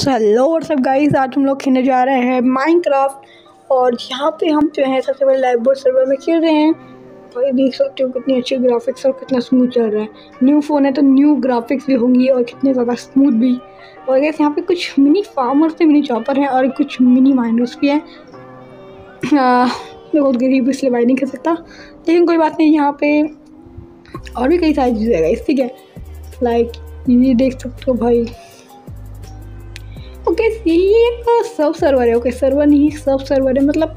So hello और सब guys आज हम लोग खेलने जा रहे हैं माइनक्राफ्ट और यहाँ पे हम जो है, सबसे पहले लाइव बोर्ड सर्वर में खेल रहे हैं। भाई देख सकते हो कितनी अच्छी ग्राफिक्स और कितना स्मूथ चल रहा है। न्यू फ़ोन है तो न्यू ग्राफिक्स भी होंगी और कितने ज़्यादा स्मूथ भी। और गैस यहाँ पे कुछ मिनी फार्मर्स थे मिनी चॉपर हैं और कुछ मिनी माइनर्स भी हैं। मैं बहुत गरीब इसलिए बाई नहीं कर सकता। लेकिन कोई बात नहीं, यहाँ पे और भी कई सारी चीज़ें है ठीक है? लाइक ये देख सकते हो भाई। ओके ये एक सब सर्वर है ओके सर्वर नहीं, सब सर्वर है मतलब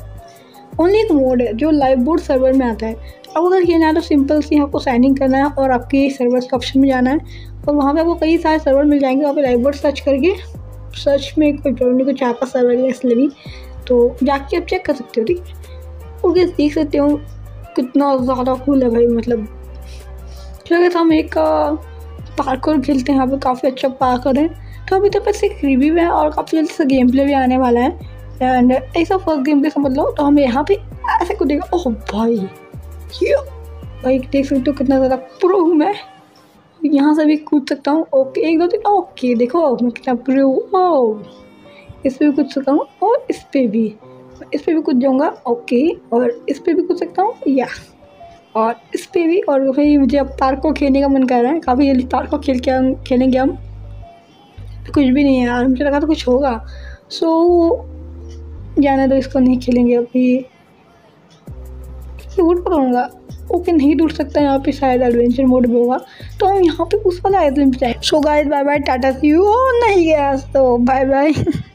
ओनली एक मोड है जो लाइव बोर्ड सर्वर में आता है। अब अगर खेलना है तो सिंपल सी आपको साइनिंग करना है और आपके सर्वर्स के ऑप्शन में जाना है और वहाँ पे आपको कई सारे सर्वर मिल जाएँगे, वहाँ पे लाइव बोर्ड सर्च करके। सर्च में कोई प्रॉब्लम नहीं कुछ आपका सर्वर है इसलिए भी तो जाके आप चेक कर सकते हो, ठीक? है ओके देख सकते हो कितना ज़्यादा कूल है भाई मतलब। चलो, हम एक पार्कर खेलते हैं, यहाँ पे काफ़ी अच्छा पार्कर है। तो अभी तो बस एक रिव्यू है और काफ़ी जल्दी से गेम प्ले भी आने वाला है। एंड ऐसा फ़र्स्ट गेम प्ले समझ लो तो हम यहाँ पे ऐसे कूदेगा। ओह भाई, ये भाई देख सकते हो कितना ज़्यादा प्रो हूँ मैं। यहाँ से भी कूद सकता हूँ। ओके एक, दो, तीन ओके देखो, मैं कितना प्रो ओ इस पर भी कूद सकता हूँ और इस पर भी। इस पर भी कूद जाऊँगा। ओके और इस पर भी कूद सकता हूँ। या और इस पर भी और भाई मुझे अब पार्क को खेलने का मन कर रहा है। काफ़ी जल्दी पार्क को खेल के खेलेंगे हम। कुछ भी नहीं है यार, मुझे लगा तो कुछ होगा। सो जाने दो इसको, नहीं खेलेंगे अभी। लूट करूँगा ओके, नहीं टूट सकता यहाँ पे शायद एडवेंचर मोड भी होगा। तो हम यहाँ पे उस वाला जाए so guys bye bye tata see you नहीं गया तो। Bye bye